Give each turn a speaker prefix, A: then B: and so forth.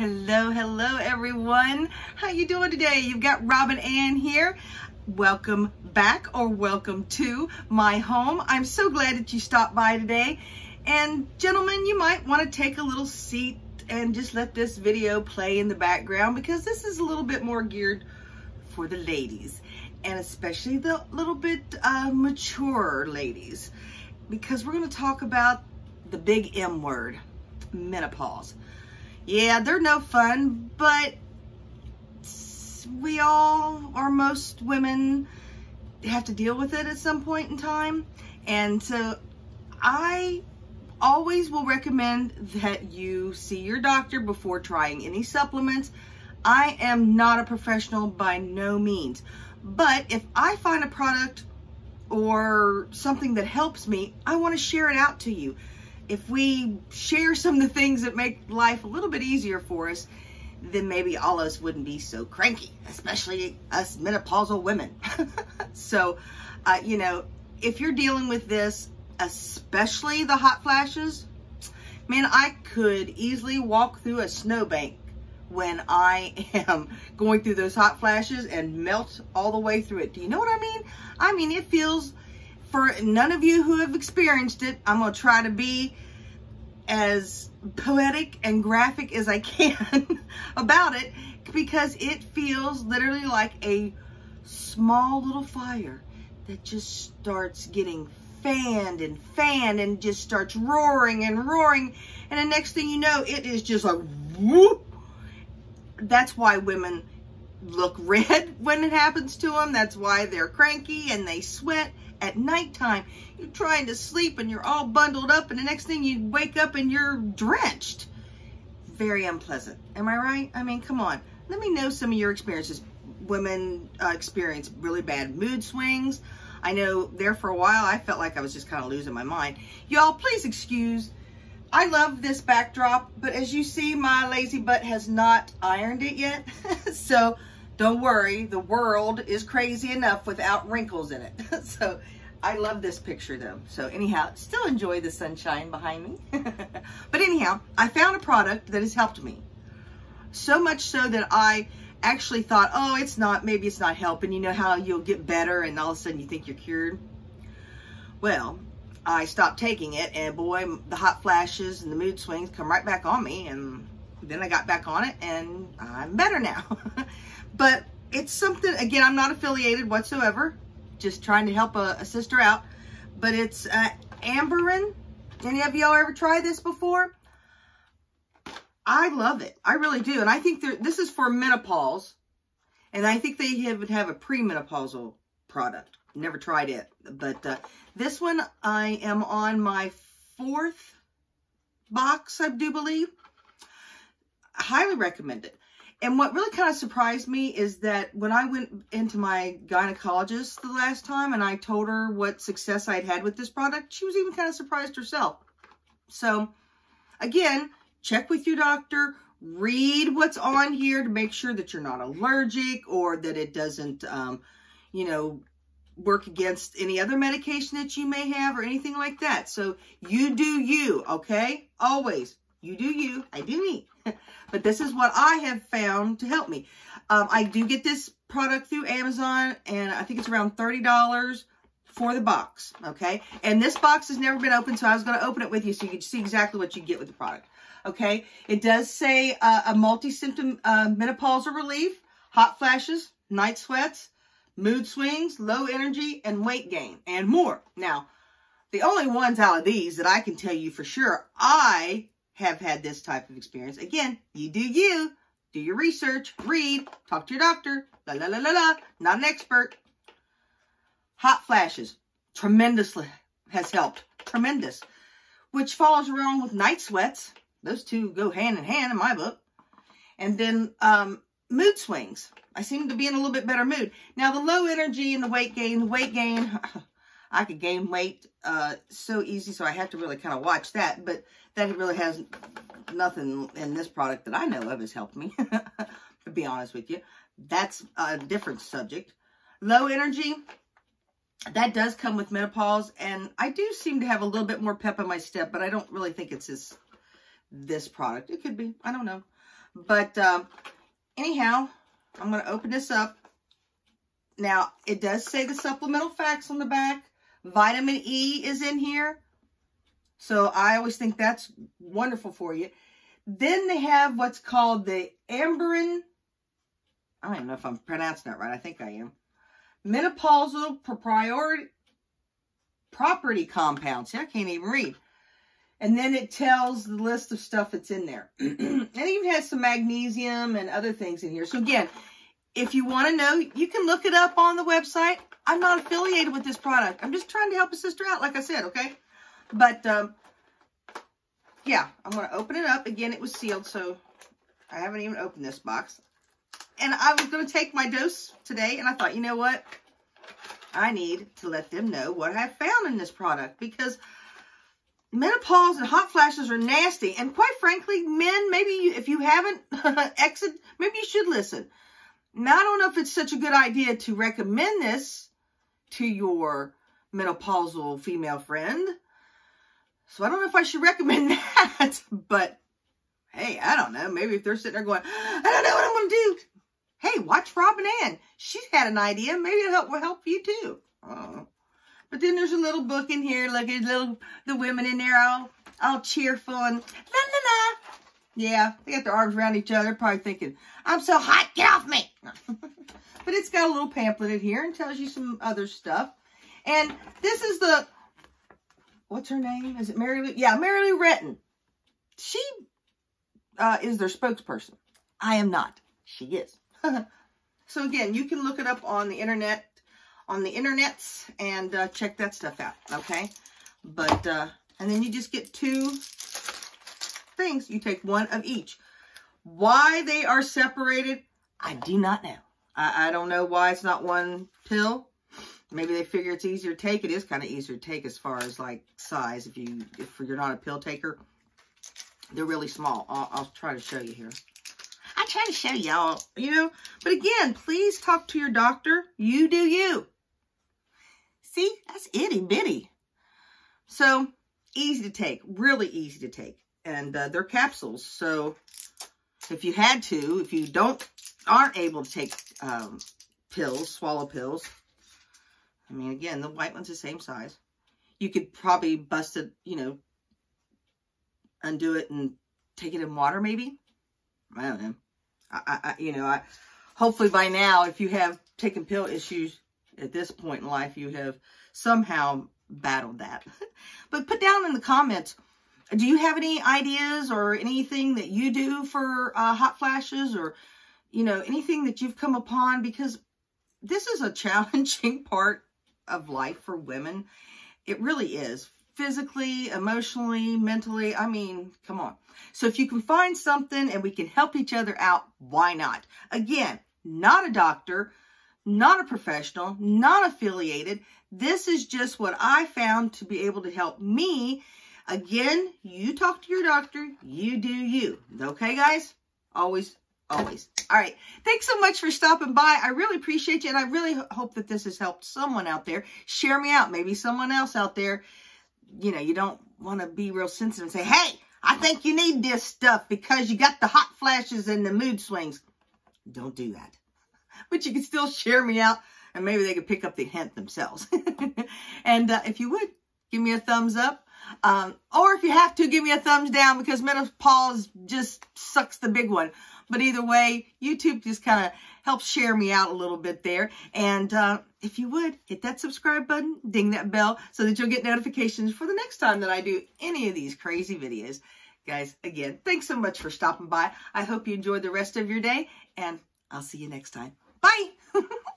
A: Hello, hello everyone. How you doing today? You've got Robin Ann here. Welcome back or welcome to my home. I'm so glad that you stopped by today. And gentlemen, you might want to take a little seat and just let this video play in the background because this is a little bit more geared for the ladies and especially the little bit uh, mature ladies because we're going to talk about the big M word, menopause. Yeah, they're no fun, but we all, or most women, have to deal with it at some point in time. And so I always will recommend that you see your doctor before trying any supplements. I am not a professional by no means, but if I find a product or something that helps me, I want to share it out to you. If we share some of the things that make life a little bit easier for us, then maybe all of us wouldn't be so cranky, especially us menopausal women. so, uh, you know, if you're dealing with this, especially the hot flashes, man, I could easily walk through a snowbank when I am going through those hot flashes and melt all the way through it. Do you know what I mean? I mean, it feels, for none of you who have experienced it, I'm going to try to be as poetic and graphic as I can about it because it feels literally like a small little fire that just starts getting fanned and fanned and just starts roaring and roaring. And the next thing you know, it is just like whoop that's why women look red when it happens to them. That's why they're cranky and they sweat at nighttime. You're trying to sleep and you're all bundled up and the next thing you wake up and you're drenched. Very unpleasant. Am I right? I mean, come on. Let me know some of your experiences. Women uh, experience really bad mood swings. I know there for a while I felt like I was just kind of losing my mind. Y'all, please excuse I love this backdrop, but as you see, my lazy butt has not ironed it yet. so don't worry, the world is crazy enough without wrinkles in it. so I love this picture though. So anyhow, still enjoy the sunshine behind me. but anyhow, I found a product that has helped me. So much so that I actually thought, oh, it's not, maybe it's not helping. You know how you'll get better and all of a sudden you think you're cured? Well, I stopped taking it and boy, the hot flashes and the mood swings come right back on me and then I got back on it and I'm better now. but it's something, again, I'm not affiliated whatsoever, just trying to help a, a sister out. But it's uh, Amberen. Any of y'all ever tried this before? I love it. I really do. And I think this is for menopause. And I think they have, have a premenopausal product. Never tried it. But uh, this one, I am on my fourth box, I do believe. Highly recommend it. And what really kind of surprised me is that when I went into my gynecologist the last time and I told her what success I'd had with this product, she was even kind of surprised herself. So, again, check with your doctor, read what's on here to make sure that you're not allergic or that it doesn't, um, you know, work against any other medication that you may have or anything like that. So you do you, okay? Always. You do you. I do me. but this is what I have found to help me. Um, I do get this product through Amazon, and I think it's around $30 for the box, okay? And this box has never been opened, so I was going to open it with you so you can see exactly what you get with the product, okay? It does say uh, a multi-symptom uh, menopausal relief, hot flashes, night sweats, mood swings, low energy, and weight gain, and more. Now, the only ones out of these that I can tell you for sure I have had this type of experience. Again, you do you. Do your research, read, talk to your doctor, la la la la la, not an expert. Hot flashes, tremendously has helped, tremendous. Which follows around with night sweats. Those two go hand in hand in my book. And then um, mood swings. I seem to be in a little bit better mood. Now, the low energy and the weight gain, the weight gain, I could gain weight uh, so easy, so I have to really kind of watch that. But that really has nothing in this product that I know of has helped me, to be honest with you. That's a different subject. Low energy, that does come with menopause, and I do seem to have a little bit more pep in my step, but I don't really think it's this, this product. It could be. I don't know. But um, anyhow, I'm going to open this up. Now, it does say the supplemental facts on the back. Vitamin E is in here. So I always think that's wonderful for you. Then they have what's called the Amberen. I don't even know if I'm pronouncing that right. I think I am. Menopausal property compounds. See, I can't even read. And then it tells the list of stuff that's in there. and it even has some magnesium and other things in here. So again, if you want to know, you can look it up on the website. I'm not affiliated with this product. I'm just trying to help a sister out, like I said, okay? But, um, yeah, I'm going to open it up. Again, it was sealed, so I haven't even opened this box. And I was going to take my dose today, and I thought, you know what? I need to let them know what I found in this product because menopause and hot flashes are nasty. And quite frankly, men, maybe you, if you haven't exit, maybe you should listen. Now, I don't know if it's such a good idea to recommend this to your menopausal female friend. So I don't know if I should recommend that, but hey, I don't know. Maybe if they're sitting there going, I don't know what I'm going to do. Hey, watch Robin Ann. She's had an idea. Maybe it help, will help you too. But then there's a little book in here. Look at little the women in there all all cheerful and la la la. Yeah, they got their arms around each other, probably thinking, I'm so hot, get off me. but it's got a little pamphlet in here and tells you some other stuff. And this is the, what's her name? Is it Mary Lou? Yeah, Mary Lou Retton. She uh, is their spokesperson. I am not. She is. so again, you can look it up on the internet, on the internets, and uh, check that stuff out, okay? But, uh, and then you just get two things. You take one of each. Why they are separated, I do not know. I, I don't know why it's not one pill. Maybe they figure it's easier to take. It is kind of easier to take as far as like size if you if you're not a pill taker. They're really small. I'll, I'll try to show you here. I try to show y'all, you know. But again, please talk to your doctor. You do you. See, that's itty bitty. So easy to take, really easy to take. And uh, they're capsules. So if you had to, if you don't, aren't able to take um, pills, swallow pills, I mean, again, the white one's the same size. You could probably bust it, you know, undo it and take it in water, maybe. I don't know. I, I, you know, I hopefully by now, if you have taken pill issues at this point in life, you have somehow battled that. but put down in the comments, do you have any ideas or anything that you do for uh, hot flashes or, you know, anything that you've come upon? Because this is a challenging part of life for women. It really is. Physically, emotionally, mentally. I mean, come on. So if you can find something and we can help each other out, why not? Again, not a doctor, not a professional, not affiliated. This is just what I found to be able to help me Again, you talk to your doctor. You do you. Okay, guys? Always, always. All right. Thanks so much for stopping by. I really appreciate you, and I really hope that this has helped someone out there. Share me out. Maybe someone else out there, you know, you don't want to be real sensitive and say, hey, I think you need this stuff because you got the hot flashes and the mood swings. Don't do that. But you can still share me out, and maybe they could pick up the hint themselves. and uh, if you would, give me a thumbs up. Um, or if you have to, give me a thumbs down because menopause just sucks the big one. But either way, YouTube just kind of helps share me out a little bit there. And uh, if you would, hit that subscribe button, ding that bell so that you'll get notifications for the next time that I do any of these crazy videos. Guys, again, thanks so much for stopping by. I hope you enjoyed the rest of your day, and I'll see you next time. Bye!